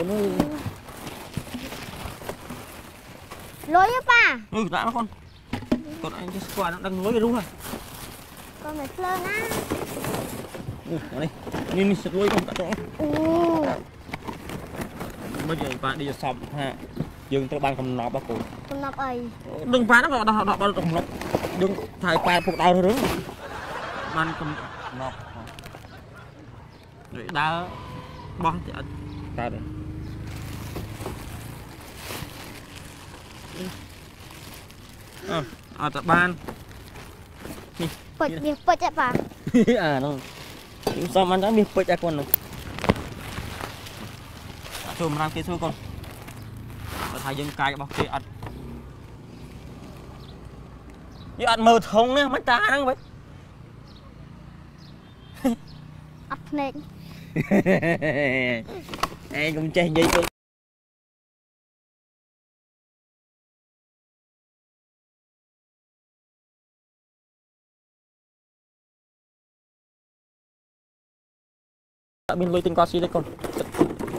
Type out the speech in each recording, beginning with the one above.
ូនអើយលុយទេប៉ាអឺដាក់មកកូនកូនអញចេះស្គាល់ដឹងលុយរុះហ៎កូនមិនភ្លើណាអឺនេះនេះនេះស្លុយកូនដាក់ទៅអូមិនយើងប៉ាឌីសំថាយើងត្រូវបានកំណប់ហ៎កូនកំណប់អីដឹងប៉ាហ្នឹងក៏ដោះដោះដល់កំណប់យើងថាឲ្យប៉ែពុកដៅរឿងបានកំណប់ដូចដើរបោះទៅអត់កើតទេ អឺអត់ទៅបានពេជ្រមាសពេជ្រទេប៉ាអានោះខ្ញុំសុំបានតែមានពេជ្រអាកូននោះអត់ចូលមកគេសួរកូនបើថាយើងកាយរបស់គេអត់យើងអត់មើលធុងនេះមិនតាហ្នឹងវិញអត់ភ្នែកឯងកុំចេះនិយាយកូ អត់មានលុយទិញកោស៊ីទេកូន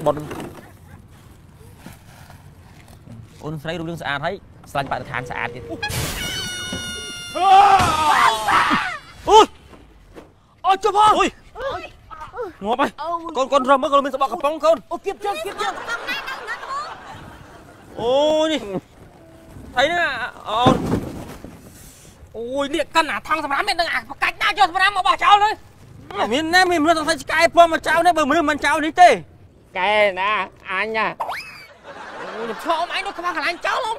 បុនអូនស្រីរូបរាងស្អាតហើយស្លាញ់បរិស្ថានស្អាតទៀតអូយអូចុះផងអូយងាប់ហើយកូនកូនរំមើលកូនមានសបកកំប៉ុងកូនអូគៀបជើងគៀបជើងអូនេះថៃណាអូនអូយនេះកាន់អាថងសម្រាប់មាននឹងអាបកាច់ណាចុះសម្រាប់មកបោះចោលទៅ មានណាមានមនុស្សទាំងឆ្កែពំមកចោលនេះបើមនុស្សមិនចោលនេះទេកែណាអញណាអូយឈោមអញនោះខ្វះកន្លែងចោលអ៊ំ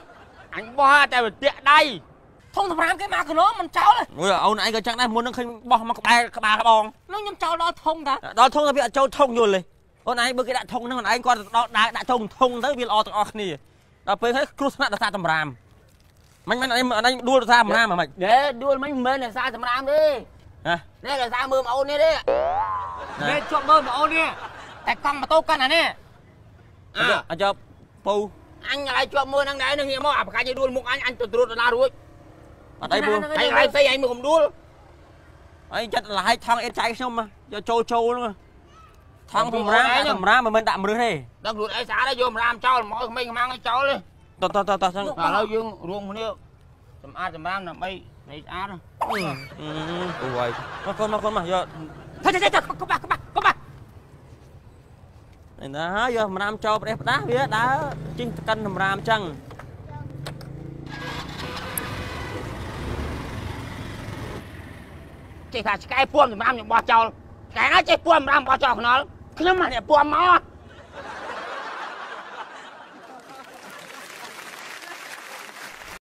អញបោះតែវាតាក់ដៃធំសម្រាប់គេមកកណោមិនចោលអូយអូនឯងក៏ចឹងដែរមុននឹងឃើញបោះមកក្បែរក្បាលក្បងនោះខ្ញុំចោលដល់ធំតាដល់ធំទៅវាអត់ចូលធំយល់ទេអូនឯងបើគេដាក់ធំហ្នឹងអូនឯងគាត់ដល់ដើរដាក់ធំធំទៅវាល្អទាំងអស់គ្នាដល់ពេលហើយគ្រោះថ្នាក់ដល់សារតម្រាមមិនមិនអីអញដួលដល់សារតម្រាមហ្មងណែដួលមិញមិនមែនតែសារសម្រាមទេ ហ៎នេះតែសារមើលមកអូននេះទេណែនេះជាប់មើលមកអូននេះតែកង់ម៉ូតូកាន់អានេះអើអញចាប់ពូអញកន្លែងជាប់មើលហ្នឹងដែរនឹងងាកមកអាប្រកាច់ឲ្យដួលមុខអញអញទៅត្រួតដណារួចអត់អីពូអញកន្លែងផ្សេងអញមើលកុំដួលអីចិត្តលហើយថងអេតចៃខ្ញុំយកចូលចូលហ្នឹងថងសម្រាមដាក់សម្រាមមិនមែនដាក់មរឹសទេដល់ខ្លួនឯងស្អាតហើយយកសម្រាមចោលមកក្មេងខ្មាំងឲ្យចោលទេតតតតចឹងឥឡូវយើងរួមគ្នា សម្អាតសម្រាមដើម្បីស្អីស្អាតអូយមកកូនមកកូនមកយកទៅទៅទៅកុំបាក់កុំបាក់កុំបាក់ឯណាយកសម្រាមចោលផ្ដេសផ្ដាស់វាដើរជិះទៅកាន់សម្រាមចឹងចេះថាឆ្កែពួមសម្រាមខ្ញុំបោះចោលឆ្កែណាចេះពួមសម្រាមបោះចោលខ្នល់ខ្ញុំមកអ្នកពួមមក